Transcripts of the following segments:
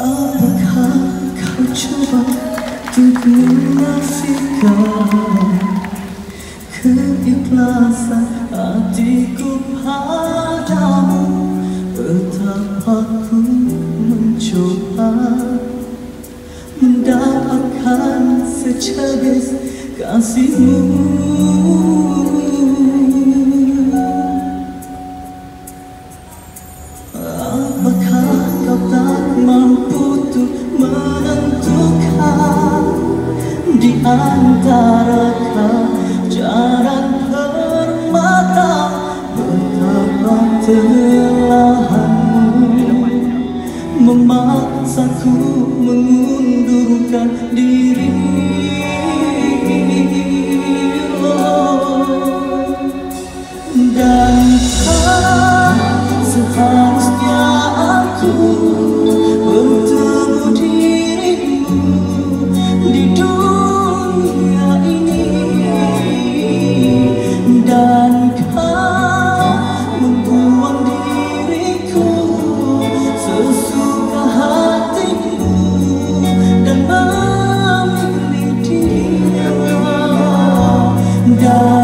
Apakah kau cuba Untuk menafikan Keikhlasan hatiku padamu? Betapa ku mencoba Mendapatkan secegis kasihmu. antara jarak permata betapa kelelahanmu memaksaku mengundurkan diri. 경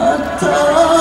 حتى